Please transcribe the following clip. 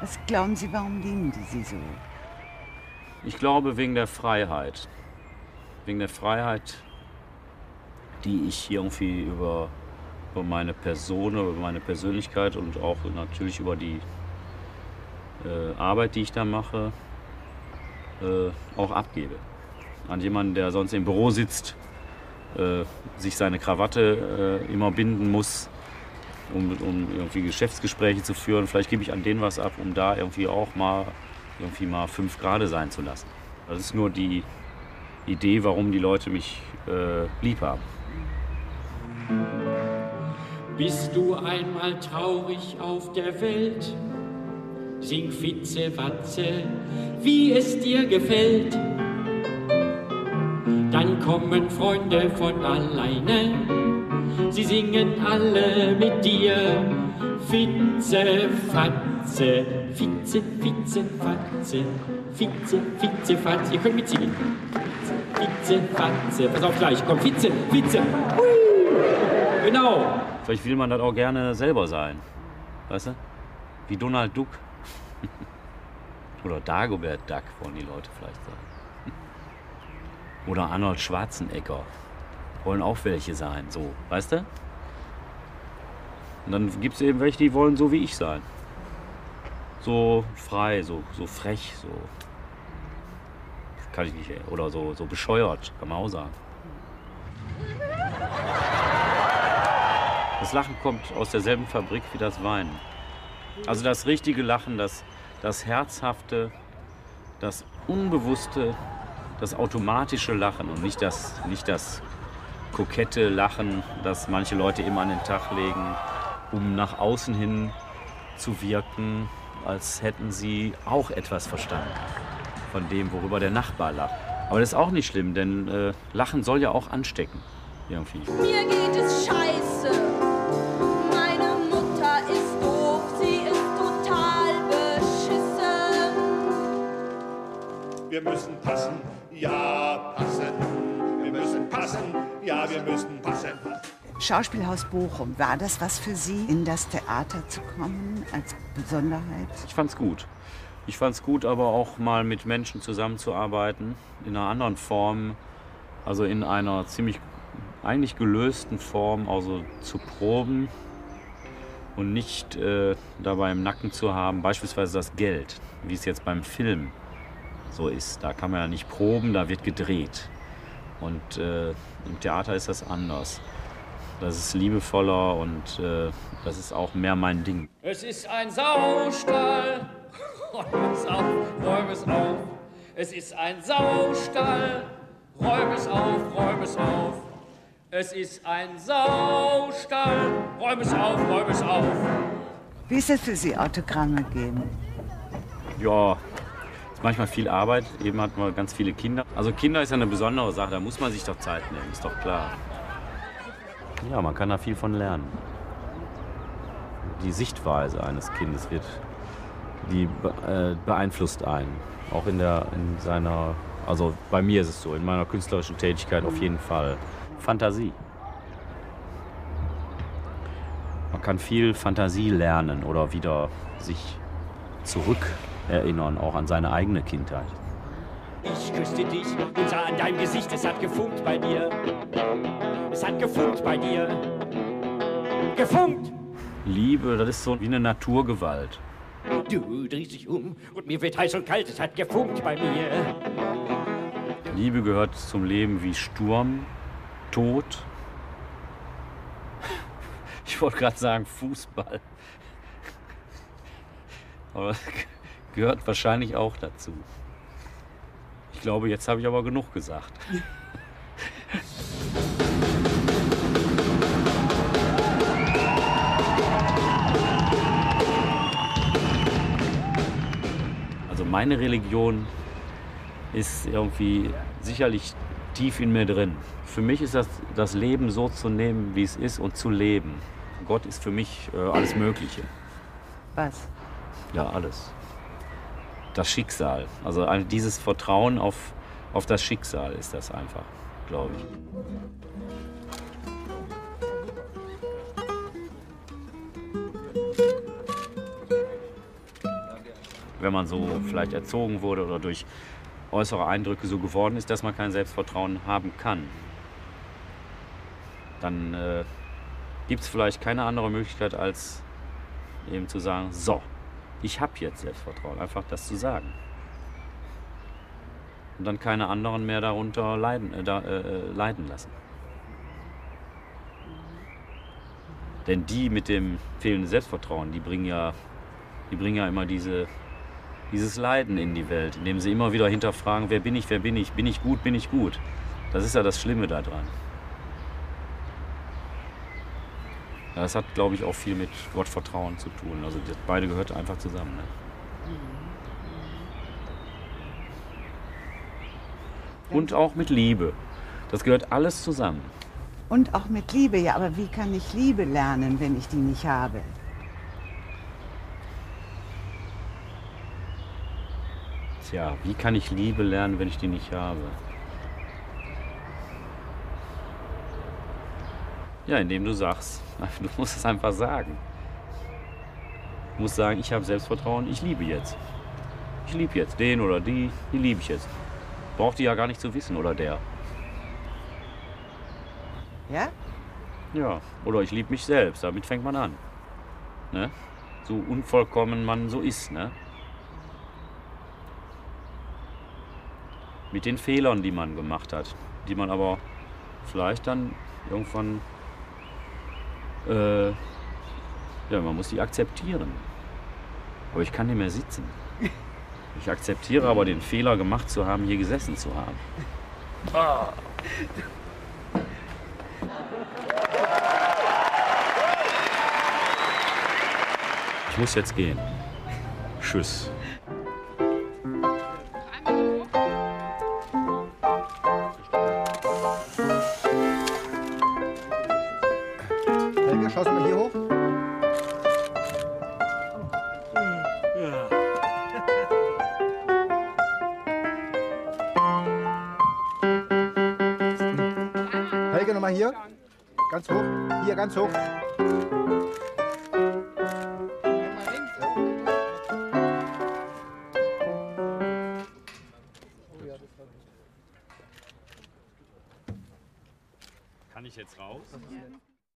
Was glauben Sie, warum lieben die Sie so? Ich glaube wegen der Freiheit. Wegen der Freiheit, die ich irgendwie über, über meine Person, über meine Persönlichkeit und auch natürlich über die äh, Arbeit, die ich da mache, äh, auch abgebe. An jemanden, der sonst im Büro sitzt, äh, sich seine Krawatte äh, immer binden muss, um, um irgendwie Geschäftsgespräche zu führen. Vielleicht gebe ich an den was ab, um da irgendwie auch mal irgendwie mal fünf Grad sein zu lassen. Das ist nur die Idee, warum die Leute mich äh, lieb haben. Bist du einmal traurig auf der Welt? Sing Fitze, Watze, wie es dir gefällt. Dann kommen Freunde von alleine, sie singen alle mit dir. Fitze, Fatze, Fitze, Fitze, Fatze, Fitze, Fitze, Fatze. Ihr könnt mitsingen. Fitze, Fatze. Pass auf gleich. Komm, Fitze, Fitze. Hui. Genau. Vielleicht will man das auch gerne selber sein. Weißt du? Wie Donald Duck. Oder Dagobert Duck, wollen die Leute vielleicht sagen. Oder Arnold Schwarzenegger. Wollen auch welche sein, so, weißt du? Und dann gibt es eben welche, die wollen so wie ich sein. So frei, so, so frech, so. Kann ich nicht. Oder so, so bescheuert, kann man auch sagen. Das Lachen kommt aus derselben Fabrik wie das Weinen. Also das richtige Lachen, das, das herzhafte, das unbewusste, das automatische Lachen und nicht das, nicht das kokette Lachen, das manche Leute immer an den Tag legen, um nach außen hin zu wirken, als hätten sie auch etwas verstanden von dem, worüber der Nachbar lacht. Aber das ist auch nicht schlimm, denn äh, Lachen soll ja auch anstecken. Irgendwie. Mir geht es scheiße. Meine Mutter ist doof, sie ist total beschissen. Wir müssen passen, ja, passen. Wir müssen passen, ja, wir müssen passen. Schauspielhaus Bochum, war das was für Sie, in das Theater zu kommen als Besonderheit? Ich fand's gut. Ich fand's gut, aber auch mal mit Menschen zusammenzuarbeiten, in einer anderen Form, also in einer ziemlich eigentlich gelösten Form, also zu proben und nicht äh, dabei im Nacken zu haben, beispielsweise das Geld, wie es jetzt beim Film so ist. Da kann man ja nicht proben, da wird gedreht. Und äh, im Theater ist das anders. Das ist liebevoller und äh, das ist auch mehr mein Ding. Es ist ein Saustall. Räum es auf, räum es auf. Es ist ein Saustall. Räum es auf, räum es auf. Es ist ein Saustall. Räum es auf, räum es auf. Wie ist es für Sie, Autogramme geben? Ja, manchmal viel Arbeit. Eben hat man ganz viele Kinder. Also Kinder ist ja eine besondere Sache, da muss man sich doch Zeit nehmen, ist doch klar. Ja, man kann da viel von lernen. Die Sichtweise eines Kindes wird, die äh, beeinflusst einen. Auch in, der, in seiner, also bei mir ist es so, in meiner künstlerischen Tätigkeit auf jeden Fall. Fantasie. Man kann viel Fantasie lernen oder wieder sich zurückerinnern, auch an seine eigene Kindheit. Ich küsste dich und sah an deinem Gesicht, es hat gefunkt bei dir. Es hat gefunkt bei dir. Gefunkt! Liebe, das ist so wie eine Naturgewalt. Du drehst dich um und mir wird heiß und kalt, es hat gefunkt bei mir. Liebe gehört zum Leben wie Sturm, Tod. Ich wollte gerade sagen Fußball. Aber gehört wahrscheinlich auch dazu. Ich glaube, jetzt habe ich aber genug gesagt. Also meine Religion ist irgendwie sicherlich tief in mir drin. Für mich ist das, das Leben so zu nehmen, wie es ist und zu leben. Gott ist für mich äh, alles Mögliche. Was? Ja, alles. Das Schicksal. Also dieses Vertrauen auf, auf das Schicksal ist das einfach, glaube ich. wenn man so vielleicht erzogen wurde oder durch äußere Eindrücke so geworden ist, dass man kein Selbstvertrauen haben kann. Dann äh, gibt es vielleicht keine andere Möglichkeit, als eben zu sagen, so, ich habe jetzt Selbstvertrauen, einfach das zu sagen. Und dann keine anderen mehr darunter leiden, äh, da, äh, leiden lassen. Denn die mit dem fehlenden Selbstvertrauen, die bringen ja, die bringen ja immer diese, dieses Leiden in die Welt, indem sie immer wieder hinterfragen, wer bin ich, wer bin ich, bin ich gut, bin ich gut. Das ist ja das Schlimme daran. Das hat, glaube ich, auch viel mit Gottvertrauen zu tun. Also das beide gehört einfach zusammen. Ne? Und auch mit Liebe. Das gehört alles zusammen. Und auch mit Liebe, ja, aber wie kann ich Liebe lernen, wenn ich die nicht habe? Tja, wie kann ich Liebe lernen, wenn ich die nicht habe? Ja, indem du sagst. Du musst es einfach sagen. Du musst sagen, ich habe Selbstvertrauen, ich liebe jetzt. Ich liebe jetzt den oder die, die liebe ich jetzt. Braucht die ja gar nicht zu wissen oder der. Ja? Ja, oder ich liebe mich selbst, damit fängt man an. Ne? So unvollkommen man so ist, ne? Mit den Fehlern, die man gemacht hat, die man aber vielleicht dann irgendwann, äh, ja, man muss die akzeptieren. Aber ich kann nicht mehr sitzen. Ich akzeptiere aber den Fehler gemacht zu haben, hier gesessen zu haben. Ich muss jetzt gehen. Tschüss. Helge, schaust du mal hier hoch? Helge, nochmal hier. Ganz hoch. Hier, ganz hoch. Kann ich jetzt raus?